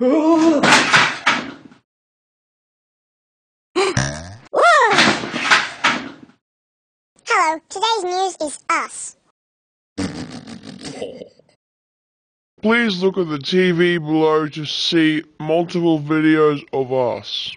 Hello, today's news is us. Please look at the TV below to see multiple videos of us.